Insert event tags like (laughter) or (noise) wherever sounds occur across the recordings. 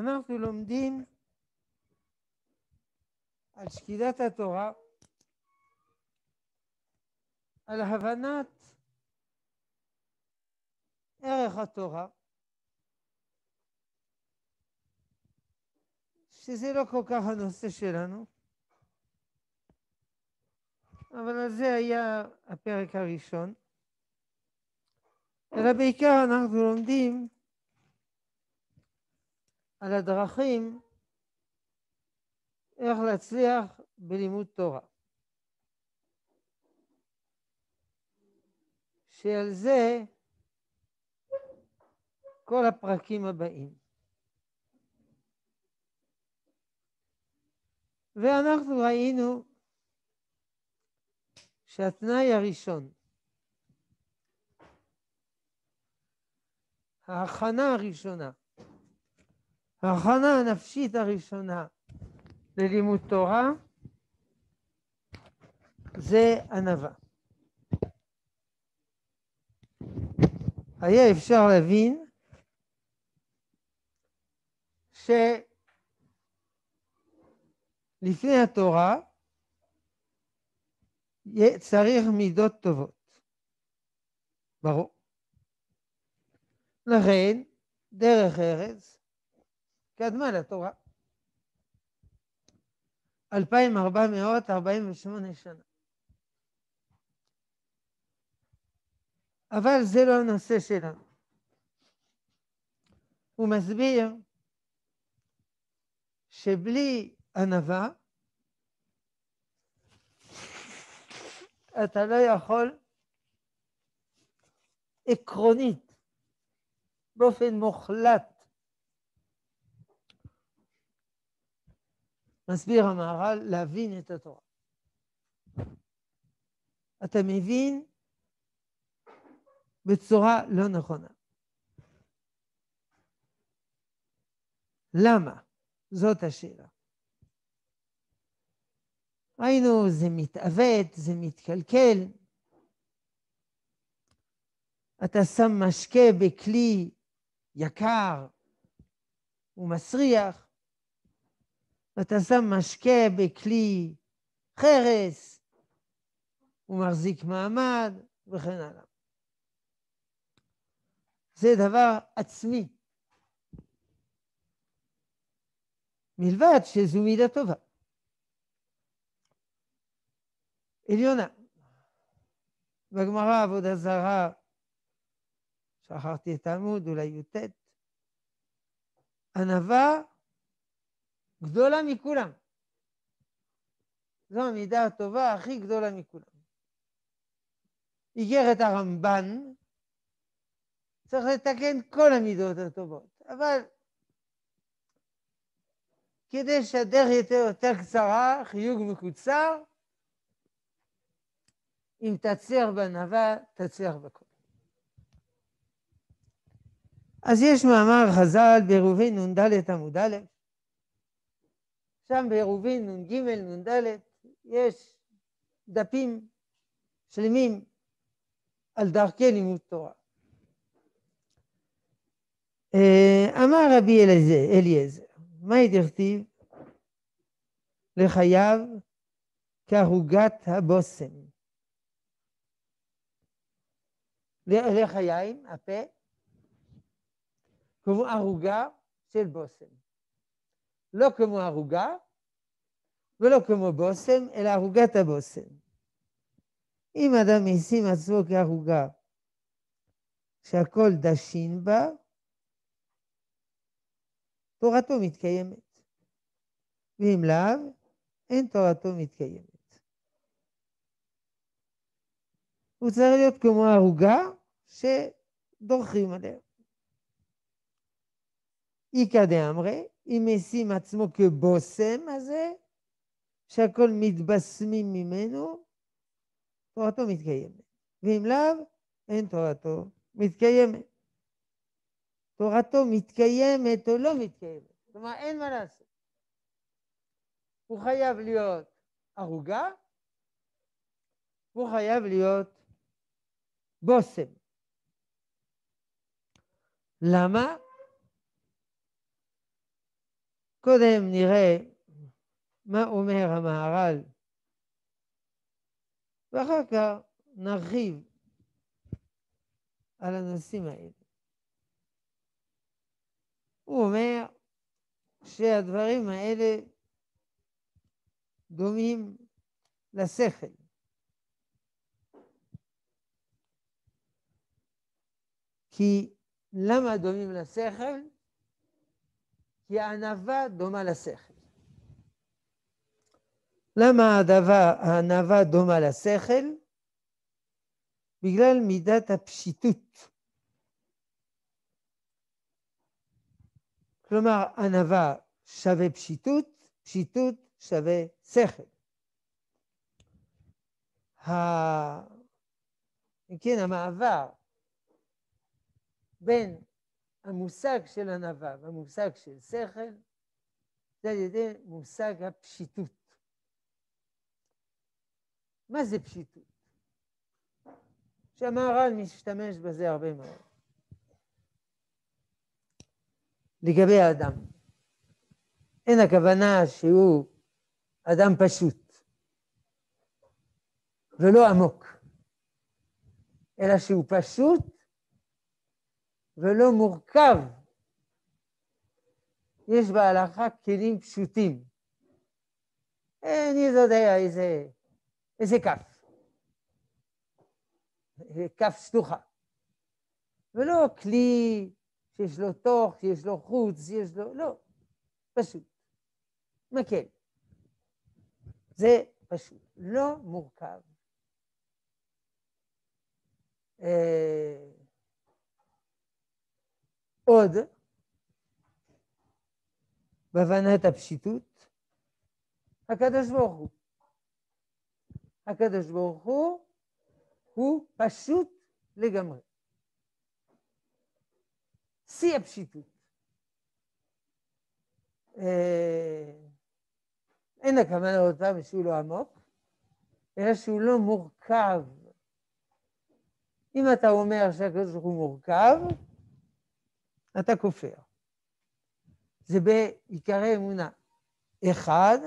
אנחנו לומדים על שקידת התורה, על הבנת ערך התורה, שזה לא כל כך הנושא שלנו, אבל על זה היה הפרק הראשון. אלא בעיקר אנחנו לומדים על הדרכים איך להצליח בלימוד תורה. שעל זה כל הפרקים הבאים. ואנחנו ראינו שהתנאי הראשון, ההכנה הראשונה, ההכנה הנפשית הראשונה ללימוד תורה זה ענווה. היה אפשר להבין שלפני התורה צריך מידות טובות. ברור. לכן, דרך ארץ קדמה לתורה. 2448 שנה. אבל זה לא הנושא שלנו. הוא מסביר שבלי ענווה אתה לא יכול עקרונית, באופן מוחלט, מסביר המהר"ל, להבין את התורה. אתה מבין בצורה לא נכונה. למה? זאת השאלה. ראינו, זה מתעוות, זה מתקלקל. אתה שם משקה בכלי יקר ומסריח, ואתה שם משקה בכלי חרס, הוא מחזיק מעמד, וכן הלאה. זה דבר עצמי. מלבד שזו מידה טובה. עליונה. בגמרא עבודה זרה, שכחתי את העמוד, אולי י"ט, ענווה גדולה מכולם. זו המידה הטובה הכי גדולה מכולם. איגרת הרמב"ן, צריך לתקן כל המידות הטובות, אבל כדי שהדרך יותר יותר קצרה, חיוג מקוצר, אם תצליח בענווה, תצליח בכל. אז יש מאמר חז"ל בעירובין נ"ד עמוד א', שם בעירובין נ"ג, נ"ד, יש דפים שלמים על דרכי לימוד תורה. אה, אמר רבי אליעזר, מהי דכתיב? לחייו כערוגת הבושם. לחיים, הפה, כמו ערוגה של בושם. לא כמו ערוגה ולא כמו בושם, אלא ערוגת הבושם. אם אדם ישים עצמו כערוגה שהכל דשין בה, תורתו מתקיימת. ואם לאו, אין תורתו מתקיימת. הוא צריך להיות כמו ערוגה שדורכים עליה. איכא דאמרי, אם ישים עצמו כבושם הזה, שהכל מתבשמים ממנו, תורתו מתקיימת. ואם לאו, אין תורתו מתקיימת. תורתו מתקיימת או לא מתקיימת. כלומר, אין מה לעשות. הוא חייב להיות ערוגה, הוא חייב להיות בושם. למה? קודם נראה מה אומר המהר"ל, ואחר כך נרחיב על הנושאים האלה. הוא אומר שהדברים האלה דומים לשכל. כי למה דומים לשכל? כי הענווה דומה לשכל. למה הענווה דומה לשכל? בגלל מידת הפשיטות. כלומר, ענווה שווה פשיטות, פשיטות שווה שכל. אם כן, המעבר בין המושג של ענווה והמושג של שכל, זה על ידי מושג הפשיטות. מה זה פשיטות? שהמהר"ל משתמש בזה הרבה מאוד. לגבי האדם. אין הכוונה שהוא אדם פשוט ולא עמוק, אלא שהוא פשוט ולא מורכב. יש בהלכה כלים פשוטים. אני לא יודע איזה, איזה כף. כף שטוחה. ולא כלי שיש לו תוך, שיש לו חוץ, שיש לו... לא, פשוט. מקל. זה פשוט, לא מורכב. אה, עוד, בהבנת הפשיטות, הקדוש ברוך הוא. הקדוש ברוך הוא הוא פשוט לגמרי. שיא הפשיטות. אה, אין הכוונה פעם שהוא לא עמוק, אלא שהוא לא מורכב. אם אתה אומר שהקדוש ברוך הוא מורכב, אתה כופר. זה בעיקרי אמונה. אחד,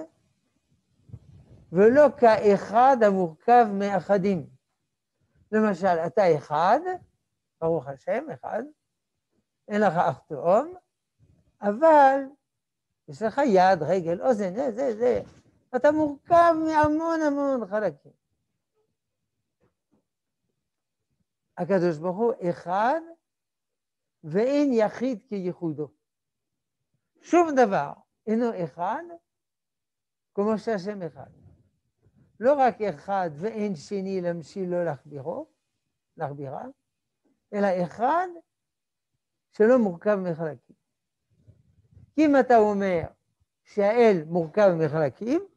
ולא כאחד המורכב מאחדים. למשל, אתה אחד, ברוך השם, אחד, אין לך אח תאום, אבל יש לך יד, רגל, אוזן, זה, זה, זה. אתה מורכב מהמון המון חלקים. הקדוש ברוך הוא אחד, ואין יחיד כייחודו. שום דבר אינו אחד כמו שהשם אחד. לא רק אחד ואין שני להמשילו להכבירו, להכבירה, אלא אחד שלא מורכב מחלקים. כי אם אתה אומר שהאל מורכב מחלקים,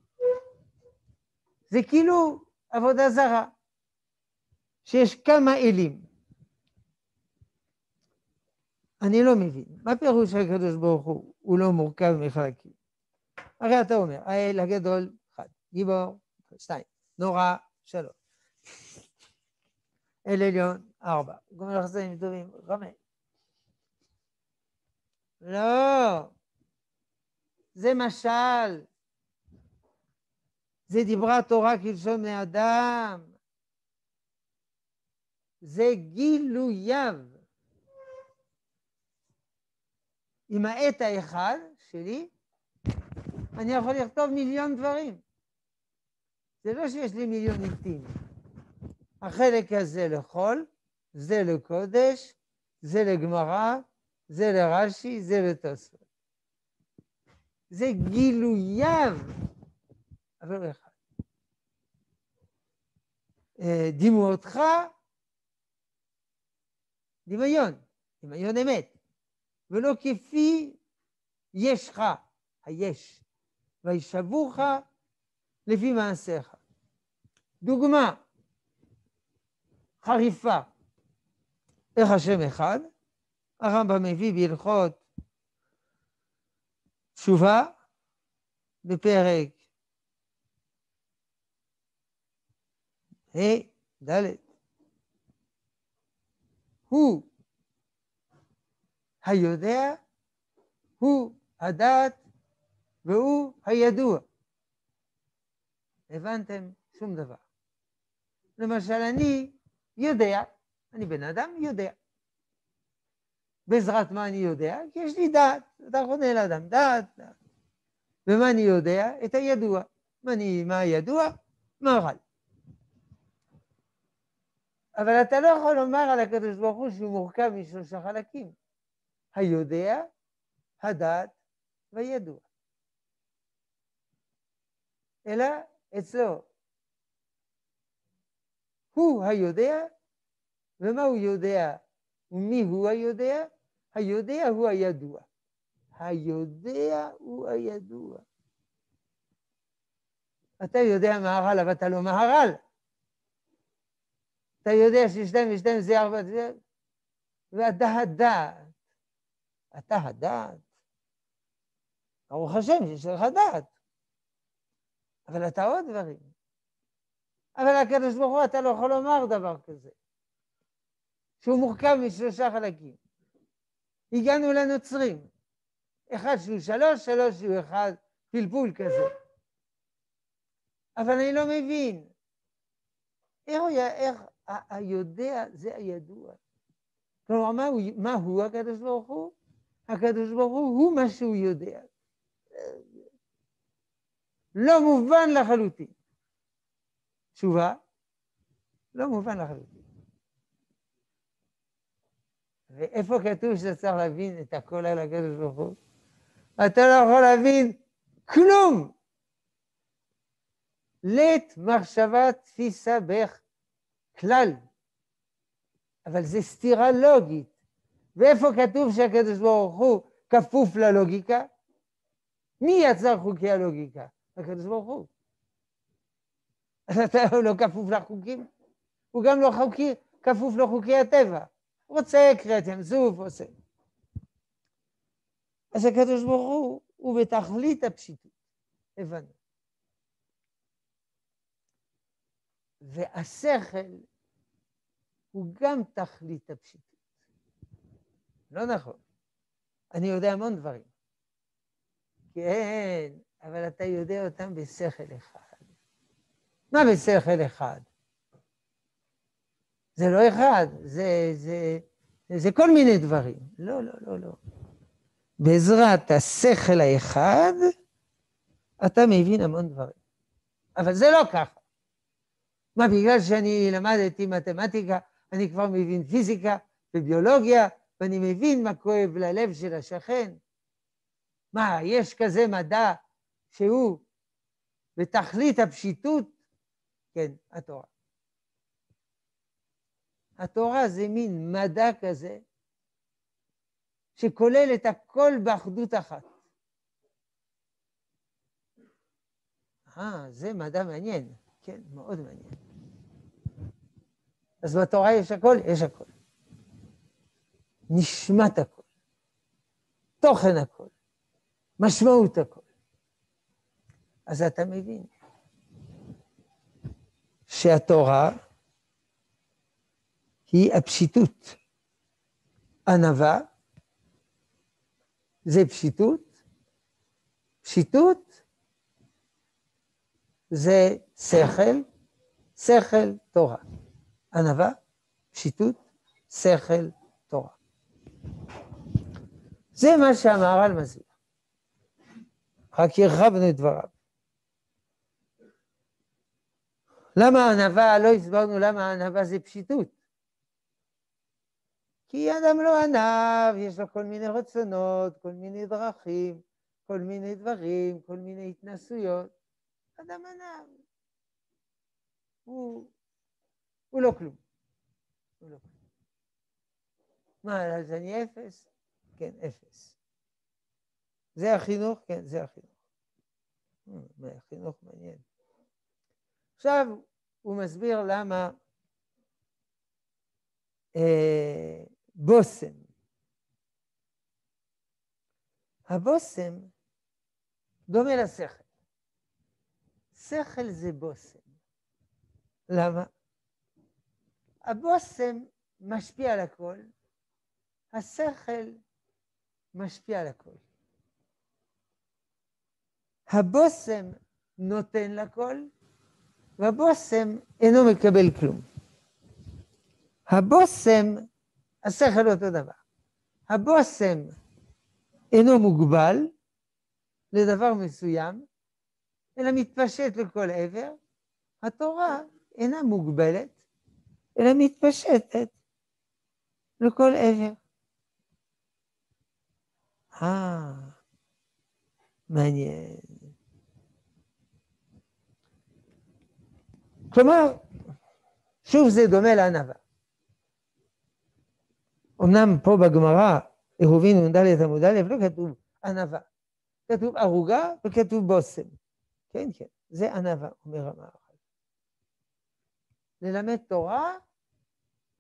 זה כאילו עבודה זרה, שיש כמה אלים. אני לא מבין, מה פירוש הקדוש ברוך הוא, הוא לא מורכב מחלקים? הרי אתה אומר, האל הגדול, אחד, גיבור, שתיים, נורא, שלוש, אל עליון, ארבע, גומר לחסדים טובים, חמש. לא, זה משל, זה דברה תורה כלשון בני אדם, זה גילוייו. עם העט האחד שלי, אני יכול לכתוב מיליון דברים. זה לא שיש לי מיליון עיתים. החלק הזה לחול, זה לקודש, זה לגמרא, זה לרש"י, זה לתוספות. זה גילוייו, אבל לא אחד. אה, דמעותך, דמיון, דמיון אמת, ולא כפי ישך, היש, וישבוך לפי מעשיך. דוגמה חריפה, איך השם אחד? הרמב"ם מביא בהלכות תשובה בפרק ה' ד' הוא היודע, הוא הדעת והוא הידוע. הבנתם? שום דבר. למשל, אני יודע, אני בן אדם יודע. בעזרת מה אני יודע? כי יש לי דעת, אתה עונה לאדם, דעת, דעת. ומה אני יודע? את הידוע. מה, אני, מה הידוע? רע. אבל אתה לא יכול לומר על הקדוש ברוך הוא שהוא מורכב משלושה חלקים. היודע, הדעת והידוע. אלא אצלו הוא היודע, ומה הוא יודע ומי הוא היודע? היודע הוא הידוע. היודע הוא הידוע. אתה יודע מהר"ל, אבל אתה לא מהר"ל. אתה יודע ששתיים ושתיים זה ארבע, זה... ואתה הדעת. אתה הדעת. ברוך השם שיש לך דעת. אבל אתה עוד דברים. אבל הקדוש ברוך הוא, אתה לא יכול לומר דבר כזה. שהוא מורכב משלושה חלקים. הגענו לנוצרים. אחד שהוא שלוש, שלוש שהוא אחד, פלפול כזה. אבל אני לא מבין. איך הוא, איך, היודע זה הידוע. כלומר, מה הוא, מה הוא הקדוש ברוך הוא? הקדוש ברוך הוא הוא מה שהוא יודע. לא מובן לחלוטין. תשובה, לא מובן לחלוטין. ואיפה כתוב שאתה צריך להבין את הכל על הקדוש ברוך הוא? אתה לא יכול להבין כלום. לית מחשבה תפיסה בך כלל. אבל זה סתירה לוגית. ואיפה כתוב שהקדוש ברוך הוא כפוף ללוגיקה? מי יצר חוקי הלוגיקה? הקדוש ברוך הוא. אז אתה (laughs) לא כפוף לחוקים? הוא גם לא חוקי, כפוף לחוקי הטבע. רוצה קריאת ים סוף, עושה. אז הקדוש ברוך הוא, הוא בתכלית הפשיטות, הבנו. והשכל הוא גם תכלית הפשיטות. לא נכון. אני יודע המון דברים. כן, אבל אתה יודע אותם בשכל אחד. מה בשכל אחד? זה לא אחד, זה, זה, זה כל מיני דברים. לא, לא, לא, לא. בעזרת השכל האחד, אתה מבין המון דברים. אבל זה לא ככה. מה, בגלל שאני למדתי מתמטיקה, אני כבר מבין פיזיקה וביולוגיה, ואני מבין מה כואב ללב של השכן? מה, יש כזה מדע שהוא בתכלית הפשיטות? כן, התורה. התורה זה מין מדע כזה, שכולל את הכל באחדות אחת. אה, זה מדע מעניין, כן, מאוד מעניין. אז בתורה יש הכל? יש הכל. נשמת הכל, תוכן הכל, משמעות הכל. אז אתה מבין שהתורה היא הפשיטות. ענווה זה פשיטות, פשיטות זה שכל, שכל תורה. ענווה, פשיטות, שכל. זה מה שהמהר"ל מסביר. רק הרחבנו את דבריו. למה ענווה, לא הסברנו למה ענווה זה פשיטות. כי אדם לא ענב, יש לו כל מיני רצונות, כל מיני דרכים, כל מיני דברים, כל מיני התנסויות. אדם ענב. הוא, הוא לא כלום. הוא לא כלום. מה, אז אני אפס? כן, אפס. זה החינוך? כן, זה החינוך. החינוך מעניין. עכשיו הוא מסביר למה אה, בושם. הבושם דומה לשכל. שכל זה בושם. למה? הבושם משפיע על הכל, השכל משפיע על הכל. הבושם נותן לכל, והבושם אינו מקבל כלום. הבושם, השכל אותו דבר. הבושם אינו מוגבל לדבר מסוים, אלא מתפשט לכל עבר. התורה אינה מוגבלת, אלא מתפשטת לכל עבר. אה, מעניין. כלומר, שוב זה דומה לענווה. אמנם פה בגמרא, אהובין נ"ד עמוד א', לא כתוב ענווה, כתוב ערוגה וכתוב בושם. כן, כן, זה ענווה, אומר המערב. ללמד תורה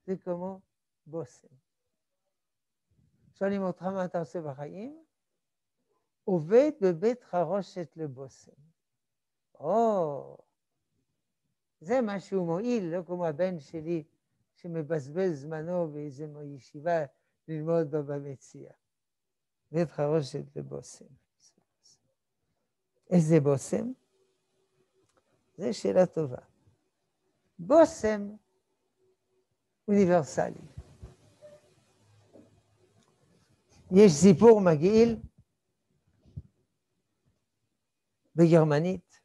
זה כמו בושם. שואלים אותך מה אתה עושה בחיים? עובד בבית חרושת לבושם. או, זה מה שהוא מועיל, לא כמו הבן שלי שמבזבז זמנו באיזה ישיבה ללמוד בה במציע. בית חרושת לבושם. איזה בושם? זו שאלה טובה. בושם אוניברסלי. יש סיפור מגעיל בגרמנית,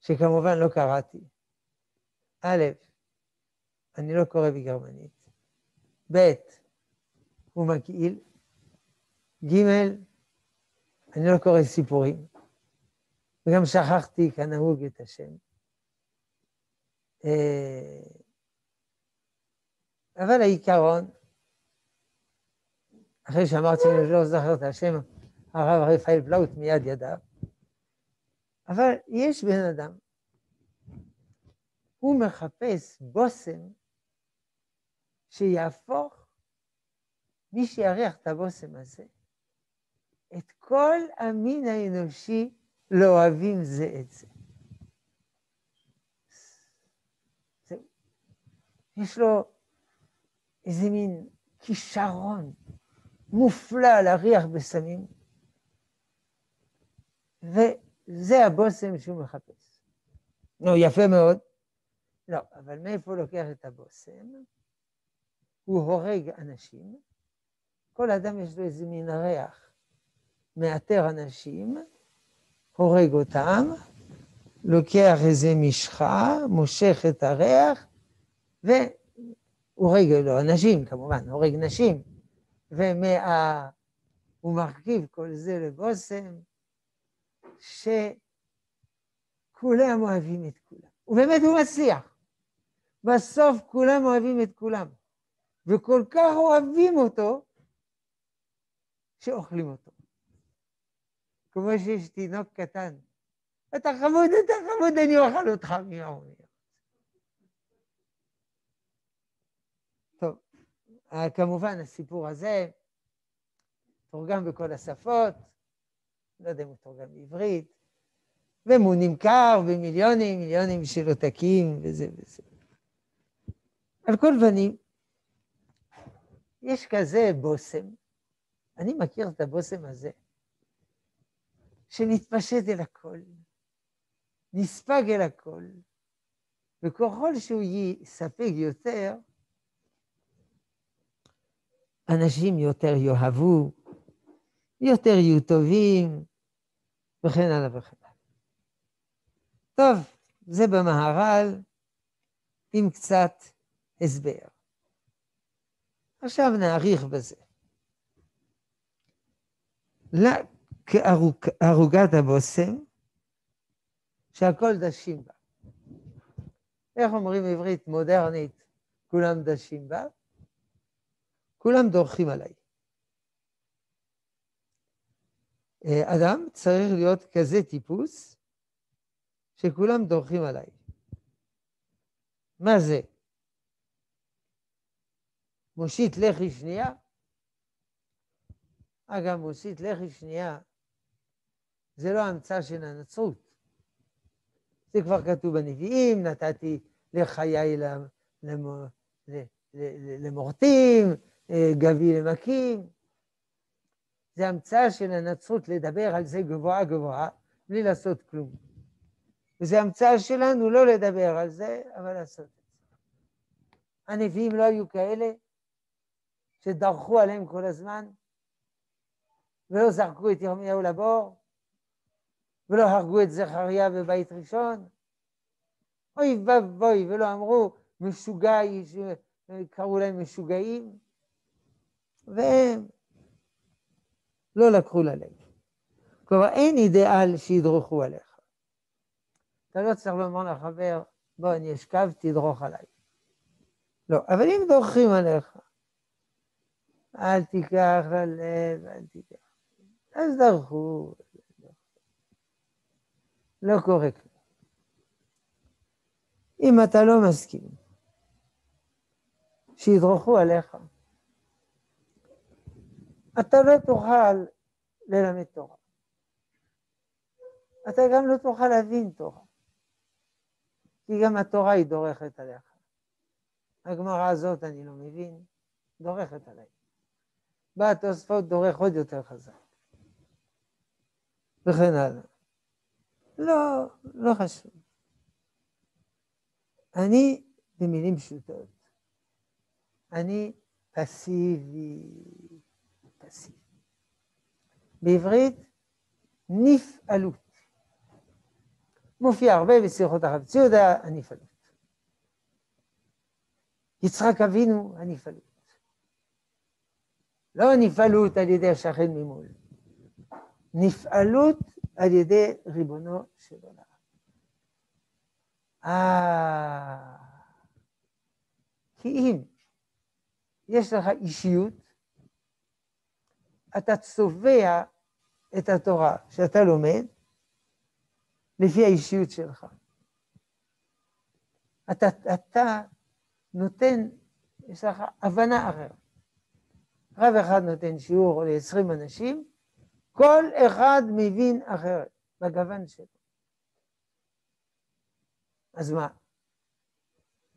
שכמובן לא קראתי. א', אני לא קורא בגרמנית. ב', הוא מגעיל. ג', אני לא קורא סיפורים, וגם שכחתי כנהוג את השם. אה, אבל העיקרון, אחרי שאמרתי שאני לא זוכר את השם, הרב רפאל בלאוט מיד ידע, אבל יש בן אדם, הוא מחפש בושם שיהפוך, מי שיריח את הבושם הזה, את כל המין האנושי לא אוהבים זה את זה. יש לו איזה מין כישרון מופלא להריח בסמים, וזה הבושם שהוא מחפש. נו, יפה מאוד. לא, אבל מאיפה הוא לוקח את הבושם? הוא הורג אנשים, כל אדם יש לו איזה מין ריח, מאתר אנשים, הורג אותם, לוקח איזה משחה, מושך את הריח, והוא הורג לו אנשים כמובן, הורג נשים, ומה... הוא מרכיב כל זה לבושם, שכולם אוהבים את כולם. ובאמת הוא מצליח. בסוף כולם אוהבים את כולם, וכל כך אוהבים אותו, שאוכלים אותו. כמו שיש תינוק קטן, אתה חמוד, אתה חמוד, אני אוכל אותך, מי אומר. כמובן, הסיפור הזה תורגם בכל השפות, לא יודע אם הוא תורגם בעברית, והוא נמכר במיליונים, מיליונים של עותקים וזה וזה. על כל פנים, יש כזה בושם, אני מכיר את הבושם הזה, שנתפשט אל הכל, נספג אל הכל, וככל שהוא יספג יותר, אנשים יותר יאהבו, יותר יהיו טובים, וכן הלאה וכן הלאה. טוב, זה במהר"ל עם קצת הסבר. עכשיו נאריך בזה. כערוגת הבושם, שהכל דשים בה. איך אומרים עברית מודרנית, כולם דשים בה? כולם דורכים עליי. אה, אדם צריך להיות כזה טיפוס שכולם דורכים עליי. מה זה? מושיט לחי שנייה? אגב, מושיט לחי שנייה זה לא המצאה של הנצרות. זה כבר כתוב בנביאים, נתתי לחיי למורטים, גבי למכים. זה המצאה של הנצרות לדבר על זה גבוהה גבוהה, בלי לעשות כלום. וזו המצאה שלנו לא לדבר על זה, אבל לעשות את זה. הנביאים לא היו כאלה שדרכו עליהם כל הזמן, ולא זרקו את ירמיהו לבור, ולא הרגו את זכריה בבית ראשון. אוי ואבוי, ולא אמרו משוגע, קראו להם משוגעים, והם לא לקחו ללב. כלומר, אין אידיאל שידרכו עליך. אתה לא צריך לומר לחבר, בוא, אני אשכב, תדרוך עליי. לא, אבל אם דורכים עליך, אל תיקח ללב, אל תיקח. אז דרכו. לא קורה כלום. אם אתה לא מסכים שידרכו עליך, אתה לא תוכל ללמד תורה. אתה גם לא תוכל להבין תורה, כי גם התורה היא דורכת עליך. הגמרא הזאת אני לא מבין, דורכת עליי. בא התוספות דורך עוד יותר חזק. וכן הלאה. לא, לא חשוב. אני, במילים פשוטות, אני פסיבי, פסיבי. בעברית, נפעלות. מופיע הרבה בשיחות הרב ציודה, הנפעלות. יצחק אבינו, הנפעלות. לא נפעלות על ידי השכן ממול, נפעלות על ידי ריבונו של עולם. אה... כי אם יש לך אישיות, אתה צובע את התורה שאתה לומד לפי האישיות שלך. אתה, אתה נותן, יש לך הבנה אחרת. רב אחד נותן שיעור ל-20 אנשים, כל אחד מבין אחרת, בגוון שלו. אז מה?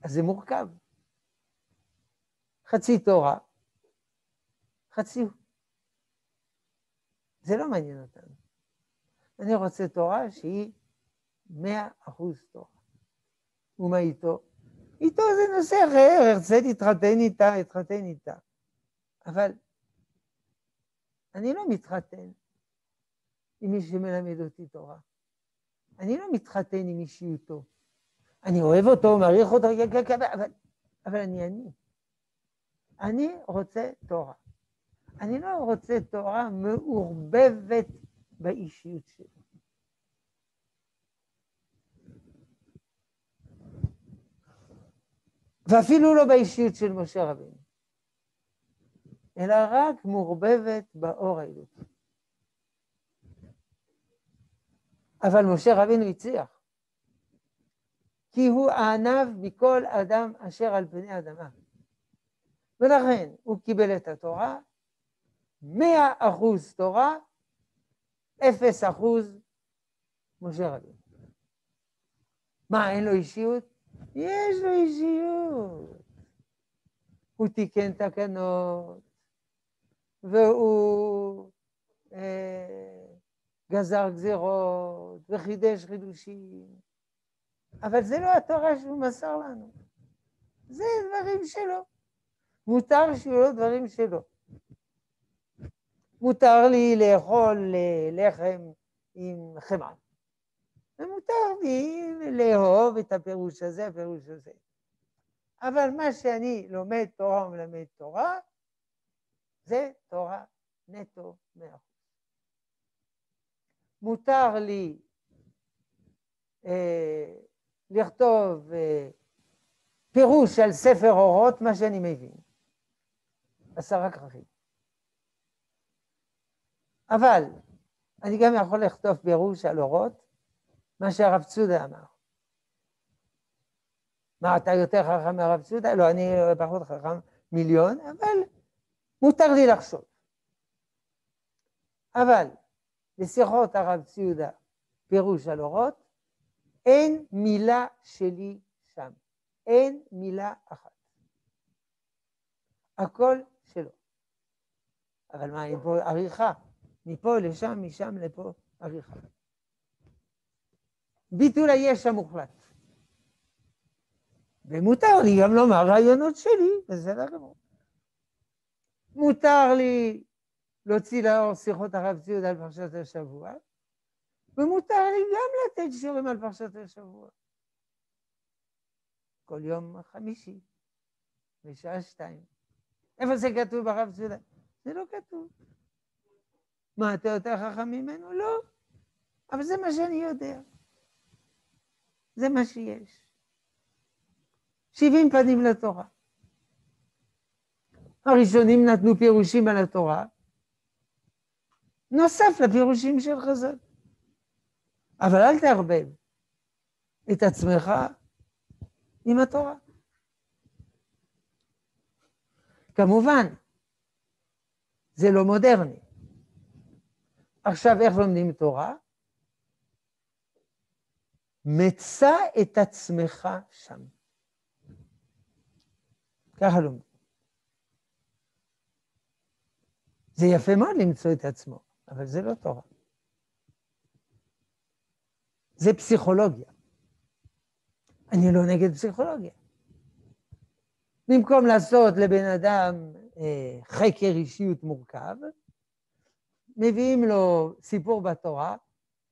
אז זה מורכב. חצי תורה, חצי הוא. זה לא מעניין אותנו. אני רוצה תורה שהיא מאה אחוז תורה. ומה איתו? איתו זה נושא אחר, ארצה להתחתן איתה, אתחתן איתה. אבל אני לא מתחתן עם מי שמלמד אותי תורה. אני לא מתחתן עם אישיותו. אני אוהב אותו, מעריך אותו, אבל, אבל אני אני. אני רוצה תורה. אני לא רוצה תורה מעורבבת באישיות שלי. ואפילו לא באישיות של משה רבינו, אלא רק מעורבבת באור האלוקי. אבל משה רבינו הצליח, כי הוא הענב מכל אדם אשר על פני האדמה. ולכן הוא קיבל את התורה, מאה אחוז תורה, אפס אחוז משה רבינו. מה, אין לו אישיות? יש לו אישיות. הוא תיקן תקנות, והוא אה, גזר גזירות, וחידש חידושים, אבל זה לא התורה שהוא מסר לנו. זה דברים שלו. מותר שיהיו לו דברים שלו. מותר לי לאכול אה, לחם עם חמאה. ומותר לי לאהוב את הפירוש הזה, הפירוש הזה. אבל מה שאני לומד תורה ומלמד תורה, זה תורה נטו מאה. מותר לי אה, לכתוב אה, פירוש על ספר אורות, מה שאני מבין. עשרה כרכים. אבל אני גם יכול לכתוב פירוש על אורות, מה שהרב צודה אמר. מה, אתה יותר חכם מהרב צודה? לא, אני פחות חכם מיליון, אבל מותר לי לחשוב. אבל בשיחות הרב ציודה, פירוש על אורות, אין מילה שלי שם. אין מילה אחת. הכל שלו. אבל מה, אין פה עריכה? מפה לשם, משם לפה, עריכה. ביטול היש המוחלט. ומותר לי גם לומר רעיונות שלי, בסדר גמור. מותר לי להוציא לאור שיחות הרב ציוד על פרשת השבוע, ומותר לי גם לתת שיעורים על פרשת השבוע. כל יום חמישי, בשעה שתיים. איפה זה כתוב ברב ציודה? זה לא כתוב. מה, אתה יותר חכם ממנו? לא. אבל זה מה שאני יודע. זה מה שיש. שבעים פנים לתורה. הראשונים נתנו פירושים על התורה, נוסף לפירושים של חז"ל. אבל אל תערבב את עצמך עם התורה. כמובן, זה לא מודרני. עכשיו, איך לומדים תורה? מצא את עצמך שם. ככה לומדים. זה יפה מאוד למצוא את עצמו, אבל זה לא תורה. זה פסיכולוגיה. אני לא נגד פסיכולוגיה. במקום לעשות לבן אדם אה, חקר אישיות מורכב, מביאים לו סיפור בתורה,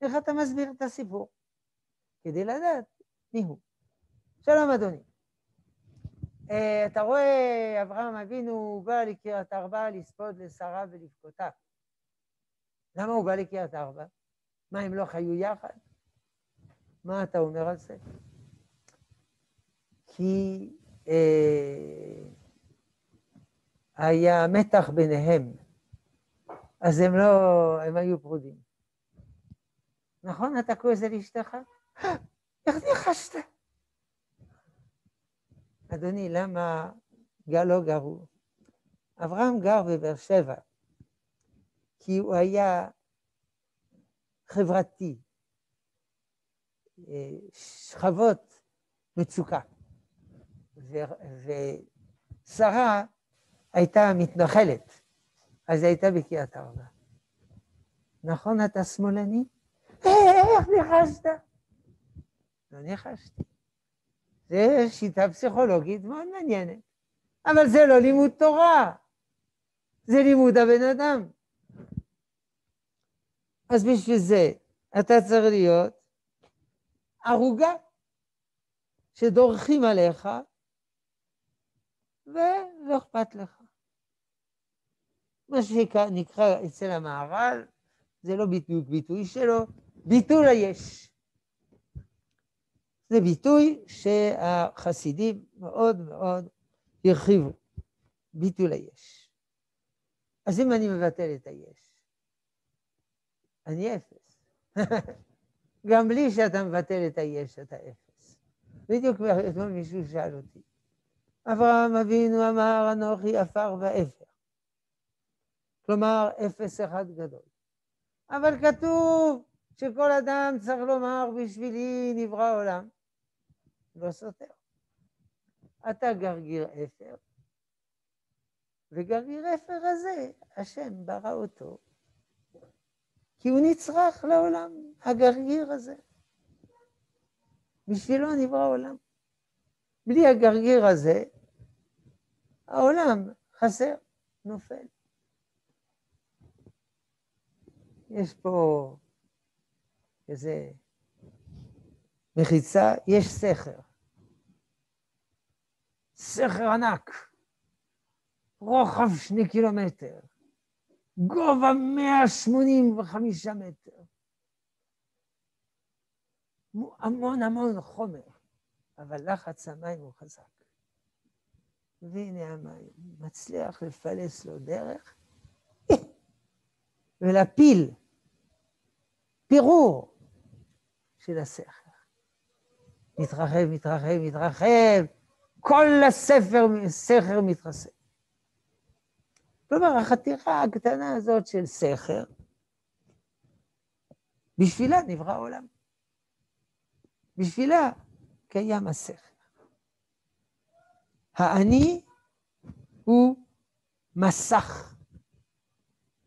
איך אתה מסביר את הסיפור? כדי לדעת מי הוא. שלום אדוני. אה, אתה רואה, אברהם אבינו בא לקריית ארבע לספוד לשרה ולבכותה. למה הוא בא לקריית ארבע? מה, הם לא חיו יחד? מה אתה אומר על זה? כי אה, היה מתח ביניהם, אז הם לא, הם היו פרודים. נכון? אתה כועס על אשתך? איך ניחשת? אדוני, למה לא גרו? אברהם גר בבאר שבע, כי הוא היה חברתי, אה, שכבות מצוקה. ושרה הייתה מתנחלת, אז היא הייתה בקריית ארבע. נכון, אתה שמאלני? איך ניחשת? לא ניחשתי. זה שיטה פסיכולוגית מאוד מעניינת. אבל זה לא לימוד תורה, זה לימוד הבן אדם. אז בשביל זה אתה צריך להיות ערוגה שדורכים עליך ולא אכפת לך. מה שנקרא אצל המהר"ל, זה לא בדיוק ביטוי שלו, ביטול היש. זה ביטוי שהחסידים מאוד מאוד הרחיבו, ביטול היש. אז אם אני מבטל את היש, אני אפס. (laughs) גם בלי שאתה מבטל את היש, אתה אפס. בדיוק אתמול מישהו שאל אותי, אברהם אבינו אמר אנוכי עפר ואפר. כלומר, אפס אחד גדול. אבל כתוב שכל אדם צריך לומר בשבילי נברא עולם. לא סותר. אתה גרגיר אפר, וגרגיר אפר הזה, השם ברא אותו, כי הוא נצרך לעולם, הגרגיר הזה. בשבילו נברא עולם. בלי הגרגיר הזה, העולם חסר, נופל. יש פה איזה מחיצה, יש סכר. סכר ענק, רוחב שני קילומטר, גובה 185 מטר. המון המון חומר, אבל לחץ המים הוא חזק. והנה המים מצליח לפלס לו דרך (laughs) ולהפיל פירור של הסכר. מתרחב, מתרחב, מתרחב, כל הספר, סכר מתרסק. כלומר, החתיכה הקטנה הזאת של סכר, בשבילה נברא העולם. בשבילה קיים הסכר. האני הוא מסך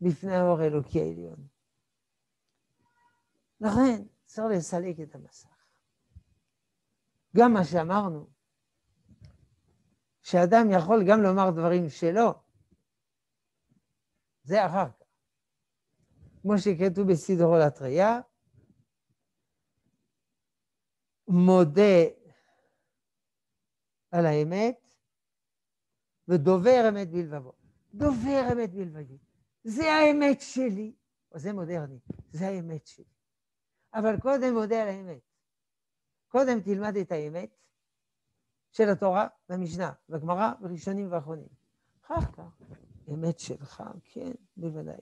בפני האור האלוקי העליון. לכן צריך לסלק את המסך. גם מה שאמרנו, שאדם יכול גם לומר דברים שלו, זה אחר כך. כמו שכתוב בסידורו לתרייה, מודה על האמת ודובר אמת בלבבו. דובר אמת בלבבי. זה האמת שלי. או זה מודרני, זה האמת שלי. אבל קודם מודה על האמת. קודם תלמד את האמת של התורה במשנה, בגמרא, בראשונים ואחרונים. אחר כך, אמת שלך, כן, בוודאי.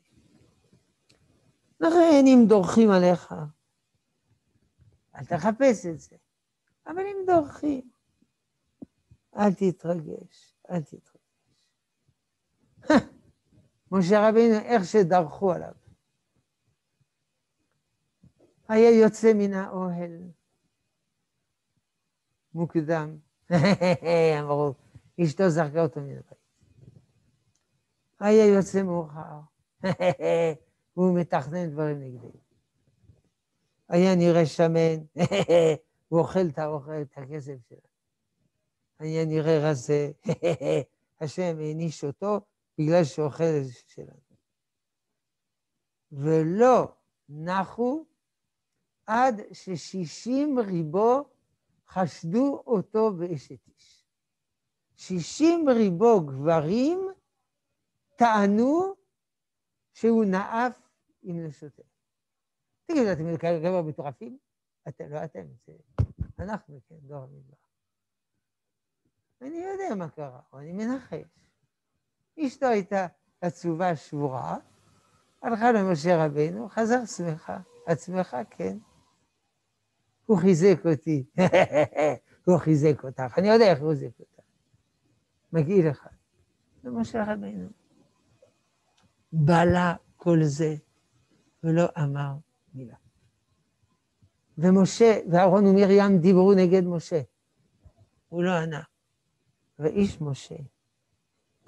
לכן אם דורכים עליך, אל תחפש את זה. אבל אם דורכים, אל תתרגש, אל תתרגש. (laughs) משה רבינו, איך שדרכו עליו. היה יוצא מן האוהל מוקדם, (laughs) אמרו, אשתו זרקה אותו מן הבית. היה יוצא מאוחר, (laughs) והוא מתכנן דברים נגדי. היה נראה שמן, (laughs) הוא אוכל את האוכל, את הכסף שלו. היה נראה רזה, השם העניש אותו בגלל שהוא אוכל שלנו. ולא נחו עד ששישים ריבו חשדו אותו באשת איש. שישים ריבו גברים טענו שהוא נאף עם נשותיהם. תגידו, אתם כאלה מטורפים? אתם, לא אתם, זה אנחנו, כן, דור המדבר. אני יודע מה קרה, אני מנחש. אשתו הייתה עצובה שבורה, הלכה למשה רבינו, חזר שמחה. עצמך, כן. הוא חיזק אותי, (laughs) הוא חיזק אותך, אני יודע איך הוא חיזק אותך. מגעיל אחד. זה משה רבינו. בלע כל זה, ולא אמר מילה. ומשה, ואהרון ומרים דיברו נגד משה. הוא לא ענה. ואיש משה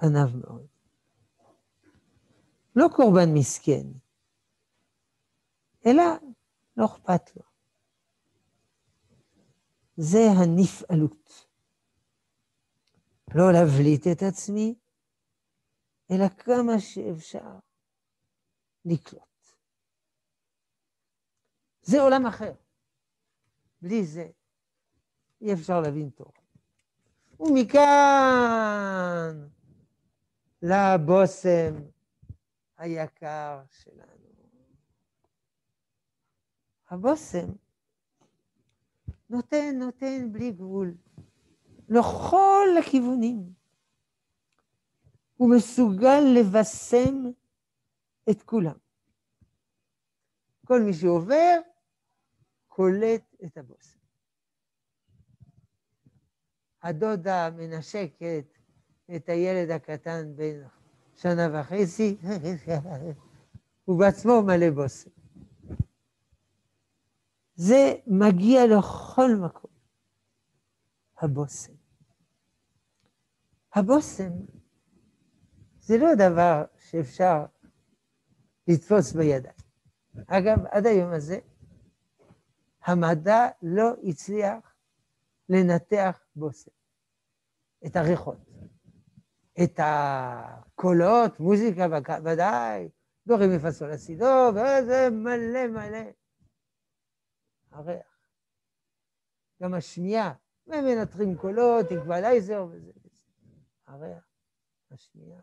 ענב מאוד. לא קורבן מסכן, אלא לא אכפת לו. זה הנפעלות. לא להבליט את עצמי, אלא כמה שאפשר לקלוט. זה עולם אחר. בלי זה אי אפשר להבין טוב. ומכאן לבושם היקר שלנו. הבושם נותן, נותן בלי גבול, לכל הכיוונים. הוא מסוגל לבשם את כולם. כל מי שעובר, קולט את הבושם. הדודה מנשקת את הילד הקטן בן שנה וחצי, (laughs) הוא בעצמו מלא בושם. זה מגיע לכל מקום. הבושם. הבושם זה לא דבר שאפשר לתפוס בידיים. אגב, עד היום הזה, המדע לא הצליח לנתח בושם, את הריחות, את הקולות, מוזיקה ודאי, דורים מפסול הסידו, וזה מלא מלא. הריח. גם השמיעה, ומנטרים קולות, אקוולייזר וזה וזה. הריח, השמיעה.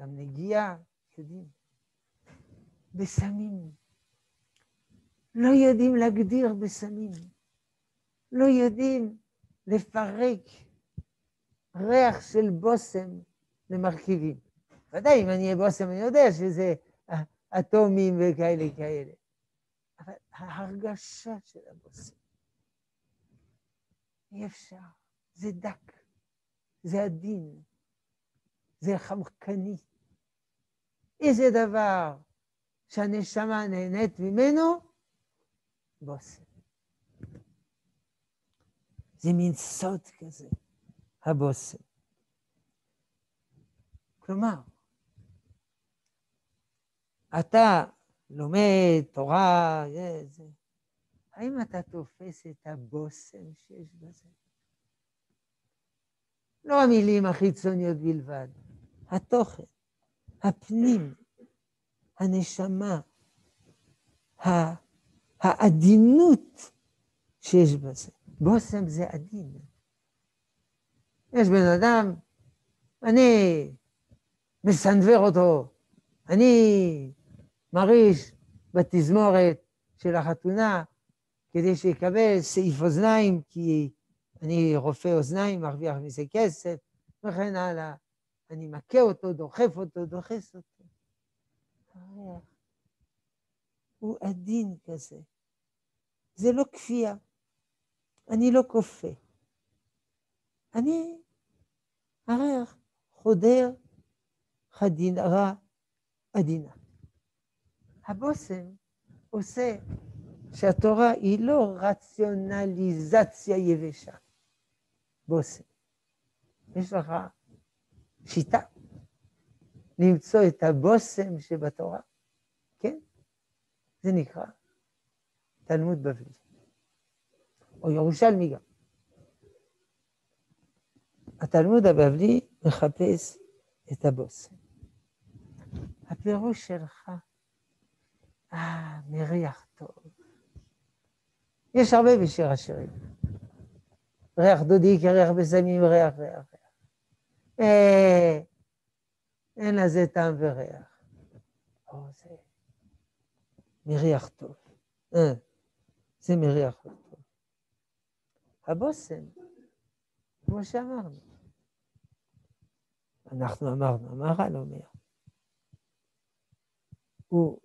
גם נגיעה, יודעים. בסמים. לא יודעים להגדיר בסמים. לא יודעים לפרק ריח של בושם למרכיבים. ודאי, אם אני אהיה בושם, אני יודע שזה אטומים וכאלה כאלה. אבל ההרגשה של הבושם, אי אפשר, זה דק, זה עדין, זה חמקני. איזה דבר שהנשמה נהנית ממנו, בושם. זה מין סוד כזה, הבושם. כלומר, אתה לומד תורה, זה, האם אתה תופס את הבושם שיש בזה? לא המילים החיצוניות בלבד, התוכן, הפנים, הנשמה, העדינות שיש בזה. בושם זה עדין. יש בן אדם, אני מסנוור אותו, אני מרעיש בתזמורת של החתונה כדי שיקבל סעיף אוזניים, כי אני רופא אוזניים, מרוויח מזה כסף, וכן הלאה. אני מכה אותו, דוחף אותו, דוחס אותו. הוא עדין כזה. זה לא כפייה. אני לא כופה. אני הריח חודר חדירה עדינה. הבושם עושה שהתורה היא לא רציונליזציה יבשה. בושם. יש לך שיטה למצוא את הבושם שבתורה, כן? זה נקרא תלמוד בבלי, או ירושלמי גם. התלמוד הבבלי מחפש את הבושם. הפירוש שלך, אה, מריח טוב. יש הרבה בשיר השירים. ריח דודי כריח בסמים, ריח, ריח, ריח. אה, אין לזה טעם וריח. או, זה מריח טוב. אה, זה מריח טוב. הבושם, כמו שאמרנו, אנחנו אמרנו, המהר"ל אומר, הוא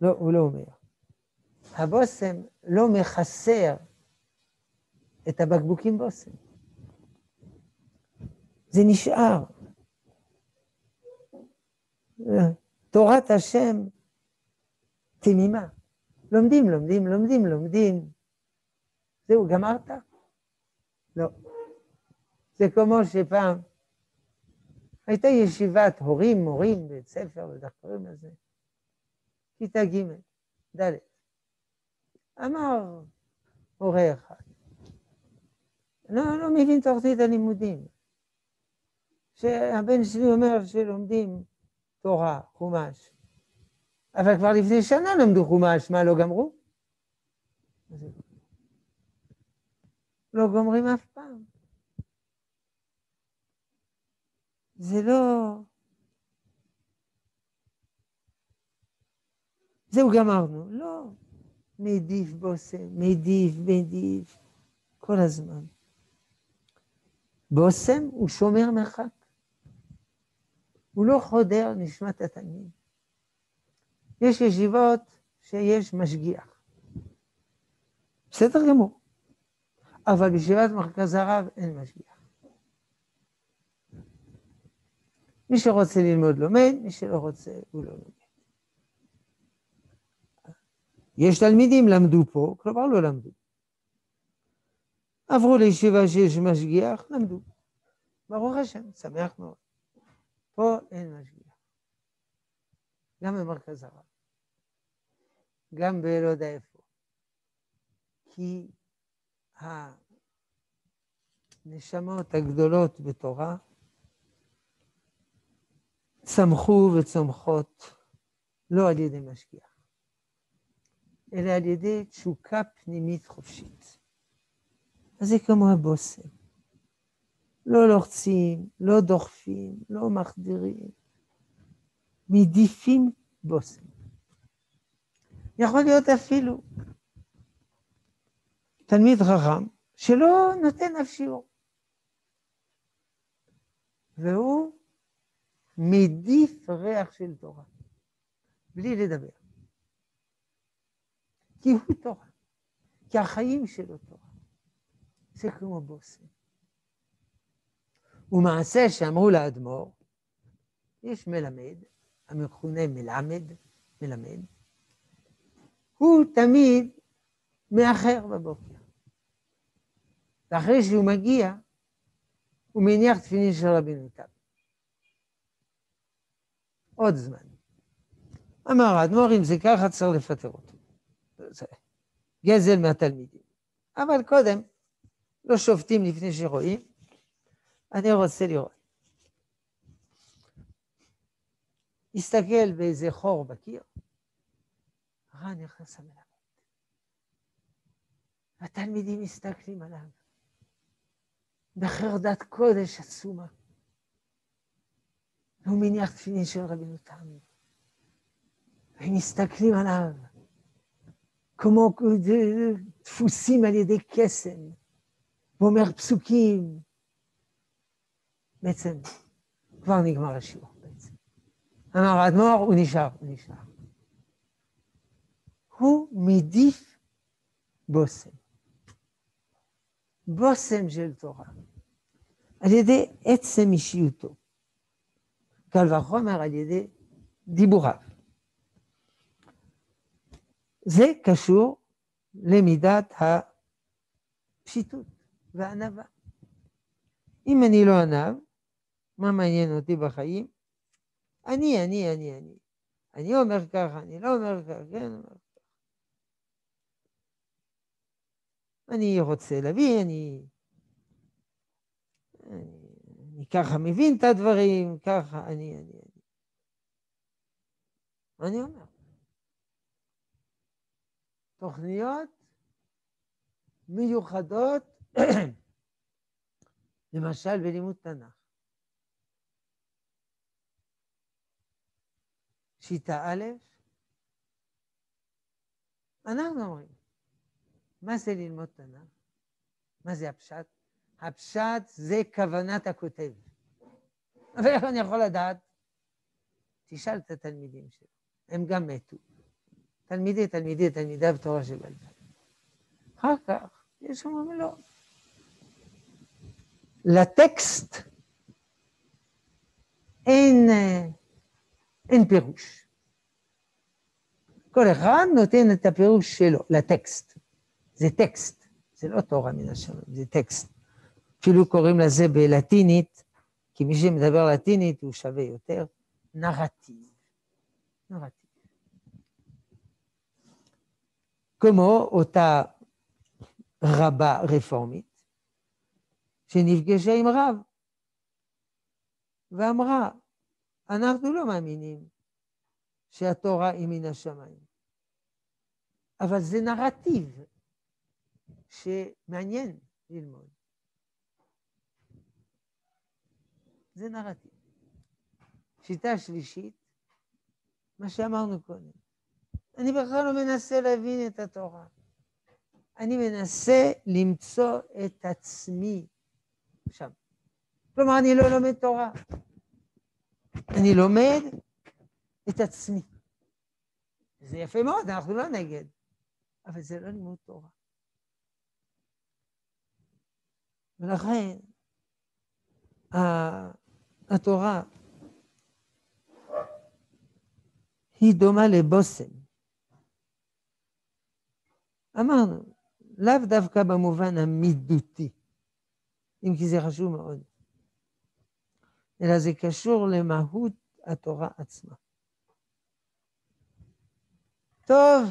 לא, הוא לא אומר. הבושם לא מחסר את הבקבוקים בושם. זה נשאר. תורת השם תמימה. לומדים, לומדים, לומדים, לומדים. זהו, גמרת? לא. זה כמו שפעם הייתה ישיבת הורים, מורים, בית ספר, בטח קוראים לזה, כיתה ג', ד'. אמר הורה אחד, לא, לא מבין תוכנית הלימודים. שהבן שלי אומר שלומדים תורה, חומש. אבל כבר לפני שנה למדו חומש, מה, לא גמרו? לא גומרים אף פעם. זה לא... זהו, גמרנו. לא. מדיף בושם, מדיף, מדיף, כל הזמן. בושם הוא שומר מרחק. הוא לא חודר נשמת התלמיד. יש ישיבות שיש משגיח. בסדר גמור. אבל בישיבת מרכז הרב אין משגיח. מי שרוצה ללמוד לומד, מי שלא רוצה הוא לא לומד. יש תלמידים למדו פה, כלומר לא למדו. עברו לישיבה שיש משגיח, למדו. ברוך השם, שמח מאוד. פה אין משגיח. גם במרכז הרב. גם בלא יודע איפה. כי הנשמות הגדולות בתורה צמחו וצומחות לא על ידי משגיח, אלא על ידי תשוקה פנימית חופשית. אז זה כמו הבושם. לא לוחצים, לא דוחפים, לא מחדירים. מדיפים בושם. יכול להיות אפילו תלמיד חכם שלא נותן אף שיעור. והוא מדיף ריח של תורה, בלי לדבר. כי הוא תורה, כי החיים שלו תורה. זה כמו בושם. ומעשה שאמרו לאדמו"ר, יש מלמד, המכונה מלמד, מלמד, הוא תמיד מאחר בבוקר. ואחרי שהוא מגיע, הוא מניח תפילין של רבינו תם. עוד זמן. אמר האדמו"ר, אם זה ככה, צריך לפטר אותו. גזל מהתלמידים. אבל קודם, לא שופטים לפני שרואים, אני רוצה לראות. הסתכל באיזה חור בקיר, רע נכנס המלמד. התלמידים מסתכלים עליו בחרדת קודש עצומה. והוא מניח תפילין של רבינו תם. והם מסתכלים עליו כמו דפוסים על ידי קסם, ואומר פסוקים. בעצם כבר נגמר השיעור בעצם. אמר האדמו"ר, הוא נשאר, הוא נשאר. הוא מדיף בושם. בושם של תורה. על ידי עצם אישיותו. קל וחומר על ידי דיבוריו. זה קשור למידת הפשיטות והענווה. אם אני לא ענב, מה מעניין אותי בחיים? אני, אני, אני, אני. אני אומר ככה, אני לא אומר ככה, כן אומר ככה. אני רוצה להביא, אני, אני, אני ככה מבין את הדברים, ככה, אני, אני, אני. אני אומר? תוכניות מיוחדות, (clears throat) למשל בלימוד תנ"ך. שיטה א', אנחנו אומרים, מה זה ללמוד תנ"ך? מה זה הפשט? הפשט זה כוונת הכותב. אבל איך אני יכול לדעת? תשאל את התלמידים שלו, הם גם מתו. תלמידי, תלמידי, תלמידיו תורה שבעל פה. אחר כך, יש אומרים לא. לטקסט אין, אין פירוש. כל אחד נותן את הפירוש שלו לטקסט. זה טקסט, זה לא תורה מן השמיים, זה טקסט. אפילו קוראים לזה בלטינית, כי מי שמדבר לטינית הוא שווה יותר, נרטיב. נרטיב. כמו אותה רבה רפורמית, שנפגשה עם רב, ואמרה, אנחנו לא מאמינים שהתורה היא מן השמיים, אבל זה נרטיב שמעניין ללמוד. זה נרטיב. שיטה שלישית, מה שאמרנו קודם, אני בכלל לא מנסה להבין את התורה. אני מנסה למצוא את עצמי שם. כלומר, אני לא לומד תורה. אני לומד את עצמי. זה יפה מאוד, אנחנו לא נגד, אבל זה לא לימוד תורה. ולכן, התורה היא דומה לבושם. אמרנו, לאו דווקא במובן המידותי, אם כי זה חשוב מאוד, אלא זה קשור למהות התורה עצמה. טוב,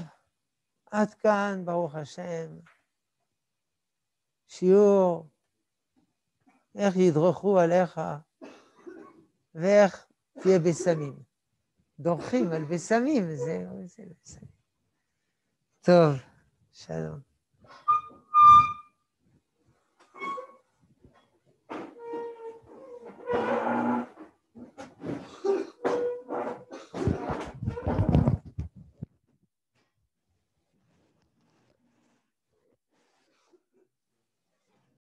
עד כאן, ברוך השם, שיעור איך ידרכו עליך ואיך תהיה בסמים. דורכים על בסמים, זה. טוב. Shalom.